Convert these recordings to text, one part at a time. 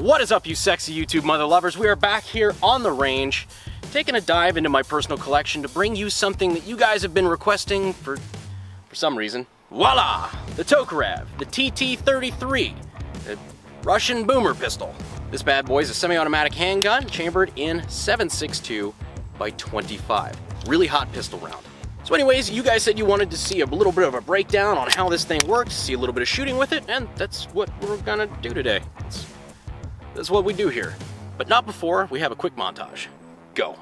What is up, you sexy YouTube mother lovers? We are back here on the range, taking a dive into my personal collection to bring you something that you guys have been requesting for, for some reason. Voila! The Tokarev, the TT-33, the Russian boomer pistol. This bad boy is a semi-automatic handgun chambered in 7.62 by 25. Really hot pistol round. So anyways, you guys said you wanted to see a little bit of a breakdown on how this thing works, see a little bit of shooting with it, and that's what we're gonna do today. That's, that's what we do here. But not before we have a quick montage. Go.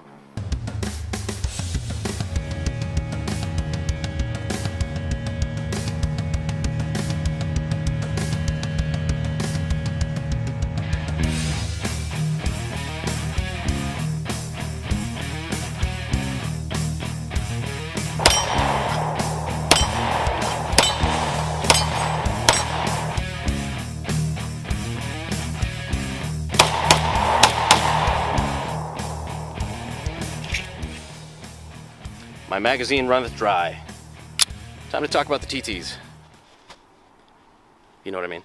My magazine runneth dry. Time to talk about the TTs. You know what I mean?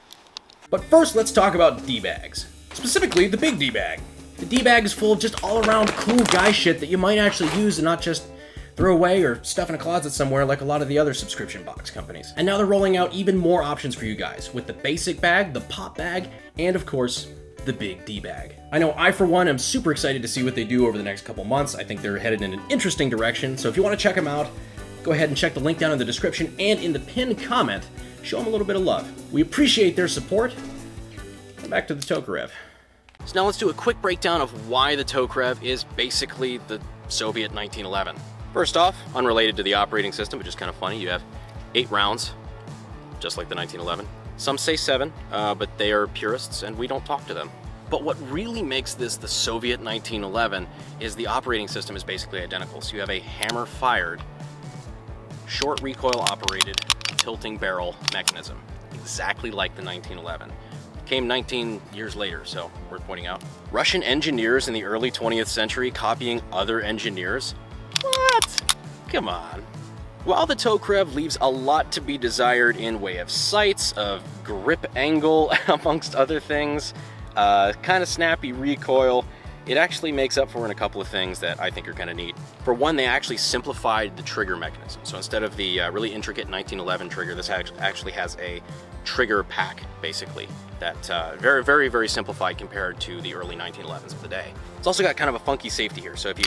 But first, let's talk about D-bags. Specifically, the big D-bag. The D-bag is full of just all-around cool guy shit that you might actually use and not just throw away or stuff in a closet somewhere like a lot of the other subscription box companies. And now they're rolling out even more options for you guys, with the basic bag, the pop bag, and of course, the big D-bag. I know I, for one, am super excited to see what they do over the next couple months. I think they're headed in an interesting direction, so if you want to check them out, go ahead and check the link down in the description and in the pinned comment. Show them a little bit of love. We appreciate their support. Back to the Tokarev. So now let's do a quick breakdown of why the Tokarev is basically the Soviet 1911. First off, unrelated to the operating system, which is kind of funny, you have eight rounds, just like the 1911. Some say seven, uh, but they are purists and we don't talk to them. But what really makes this the Soviet 1911 is the operating system is basically identical. So you have a hammer fired, short recoil operated, tilting barrel mechanism, exactly like the 1911. Came 19 years later, so worth pointing out. Russian engineers in the early 20th century copying other engineers? What? Come on. While the Tokarev leaves a lot to be desired in way of sights, of grip angle, amongst other things, uh, kind of snappy recoil, it actually makes up for in a couple of things that I think are kind of neat. For one, they actually simplified the trigger mechanism. So instead of the uh, really intricate 1911 trigger, this actually has a trigger pack, basically, that uh, very, very, very simplified compared to the early 1911s of the day. It's also got kind of a funky safety here. So if you,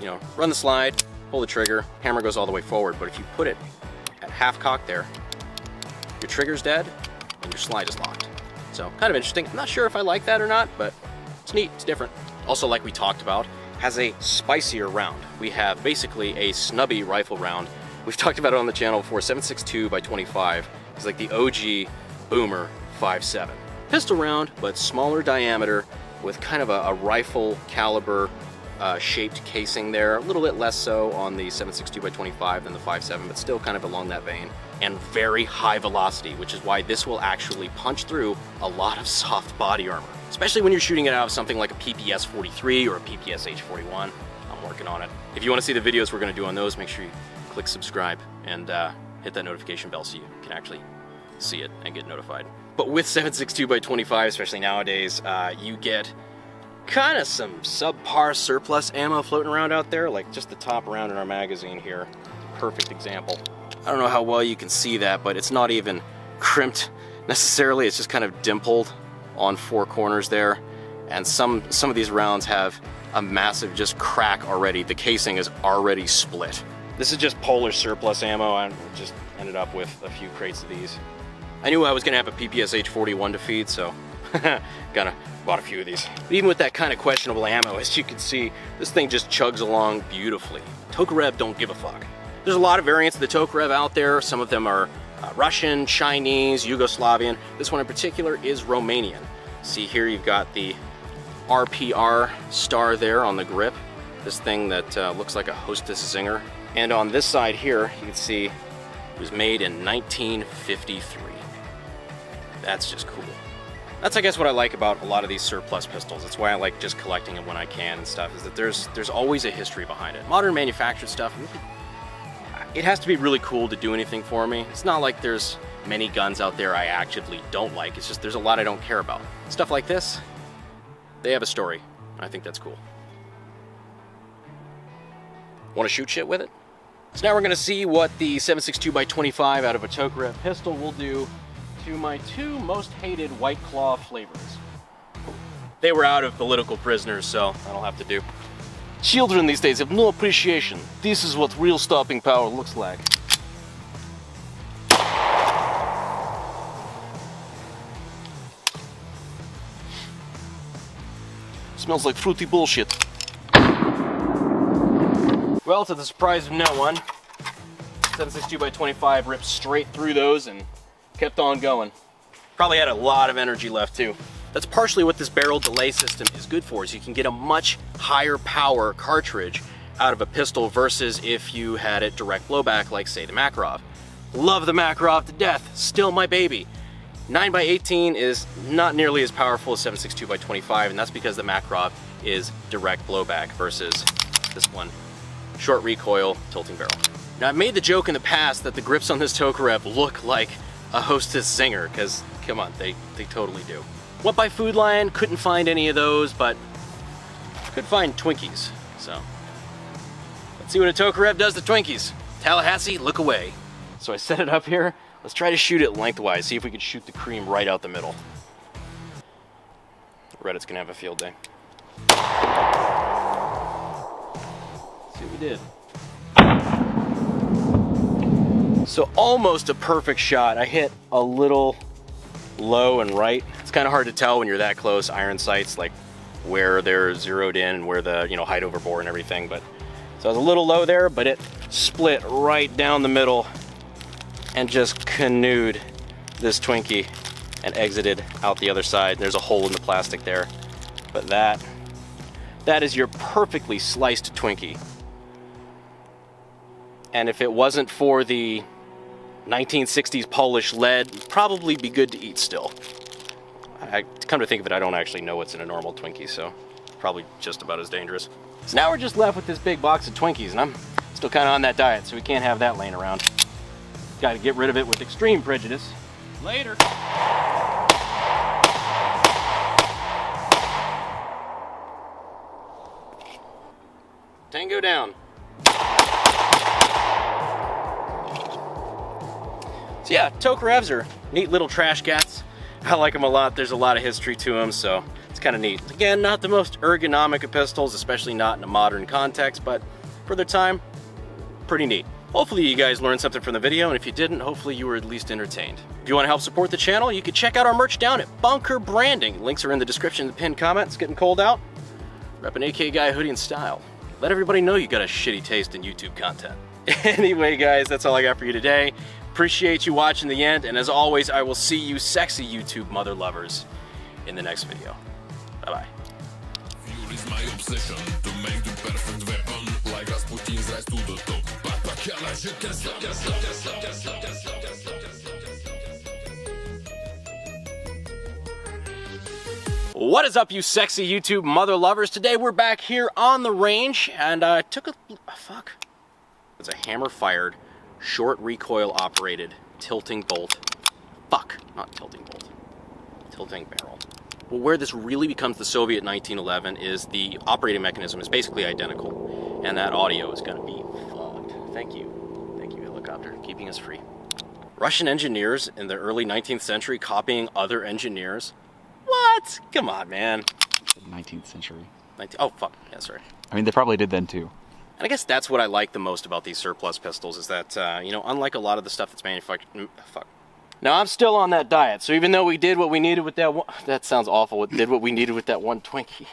you know, run the slide, pull the trigger, hammer goes all the way forward, but if you put it at half cock there, your trigger's dead and your slide is locked. So kind of interesting. I'm not sure if I like that or not, but it's neat, it's different. Also, like we talked about, has a spicier round. We have basically a snubby rifle round. We've talked about it on the channel before, 7.62 by 25. It's like the OG Boomer 5.7. Pistol round, but smaller diameter with kind of a, a rifle caliber uh, shaped casing there, a little bit less so on the 7.62x25 than the 5.7, but still kind of along that vein, and very high velocity, which is why this will actually punch through a lot of soft body armor, especially when you're shooting it out of something like a PPS 43 or a PPSh-41. I'm working on it. If you want to see the videos we're going to do on those, make sure you click subscribe and uh, hit that notification bell so you can actually see it and get notified. But with 7.62 by 25, especially nowadays, uh, you get kind of some subpar surplus ammo floating around out there, like just the top round in our magazine here. Perfect example. I don't know how well you can see that, but it's not even crimped necessarily. It's just kind of dimpled on four corners there. And some, some of these rounds have a massive just crack already. The casing is already split. This is just Polish surplus ammo. I just ended up with a few crates of these. I knew I was gonna have a PPSh-41 to feed, so Gonna bought a few of these. But even with that kind of questionable ammo, as you can see, this thing just chugs along beautifully. Tokarev don't give a fuck. There's a lot of variants of the Tokarev out there. Some of them are uh, Russian, Chinese, Yugoslavian. This one in particular is Romanian. See here you've got the RPR star there on the grip. This thing that uh, looks like a Hostess Zinger. And on this side here, you can see it was made in 1953. That's just cool. That's I guess what I like about a lot of these surplus pistols. That's why I like just collecting them when I can and stuff, is that there's there's always a history behind it. Modern manufactured stuff, it has to be really cool to do anything for me. It's not like there's many guns out there I actively don't like. It's just there's a lot I don't care about. Stuff like this, they have a story. I think that's cool. Want to shoot shit with it? So now we're going to see what the 7.62x25 out of a Tokarev pistol will do to my two most hated White Claw flavors. They were out of political prisoners, so that'll have to do. Children these days have no appreciation. This is what real stopping power looks like. Smells like fruity bullshit. Well, to the surprise of no one, 762 by 25 ripped straight through those and kept on going. Probably had a lot of energy left too. That's partially what this barrel delay system is good for, is you can get a much higher power cartridge out of a pistol versus if you had it direct blowback like say the Makarov. Love the Makarov to death, still my baby. 9x18 is not nearly as powerful as 7.62x25 and that's because the Makarov is direct blowback versus this one short recoil tilting barrel. Now I've made the joke in the past that the grips on this Tokarev look like a Hostess Zinger because come on they, they totally do. Went by Food Lion, couldn't find any of those but could find Twinkies so let's see what a Tokarev does to Twinkies. Tallahassee look away. So I set it up here Let's try to shoot it lengthwise, see if we can shoot the cream right out the middle. Reddit's gonna have a field day. Let's see what we did. So almost a perfect shot. I hit a little low and right. It's kind of hard to tell when you're that close, iron sights, like where they're zeroed in and where the you know height over bore and everything. But so I was a little low there, but it split right down the middle and just canoed this Twinkie and exited out the other side. There's a hole in the plastic there. But that, that is your perfectly sliced Twinkie. And if it wasn't for the 1960s Polish lead, probably be good to eat still. I come to think of it, I don't actually know what's in a normal Twinkie, so probably just about as dangerous. So now we're just left with this big box of Twinkies, and I'm still kind of on that diet, so we can't have that laying around. Got to get rid of it with extreme prejudice. Later. Tango down. So yeah, Tokarevs are neat little trash cats. I like them a lot. There's a lot of history to them, so it's kind of neat. Again, not the most ergonomic of pistols, especially not in a modern context, but for their time, pretty neat. Hopefully you guys learned something from the video, and if you didn't, hopefully you were at least entertained. If you want to help support the channel, you can check out our merch down at Bunker Branding. Links are in the description the pinned comment. It's getting cold out. Rep an AK Guy hoodie in style. Let everybody know you got a shitty taste in YouTube content. anyway, guys, that's all I got for you today. Appreciate you watching the end, and as always, I will see you sexy YouTube mother lovers in the next video. Bye-bye. What is up, you sexy YouTube mother lovers? Today we're back here on the range, and I uh, took a oh, fuck. It's a hammer-fired, short recoil operated tilting bolt. Fuck, not tilting bolt. Tilting barrel. Well, where this really becomes the Soviet 1911 is the operating mechanism is basically identical, and that audio is going to be fucked. Thank you. Thank you, helicopter, keeping us free. Russian engineers in the early 19th century copying other engineers? What? Come on, man. 19th century. 19, oh, fuck. Yeah, sorry. I mean, they probably did then, too. And I guess that's what I like the most about these surplus pistols is that, uh, you know, unlike a lot of the stuff that's manufactured... Mm, fuck. Now, I'm still on that diet, so even though we did what we needed with that one... That sounds awful. Did what we needed with that one Twinkie.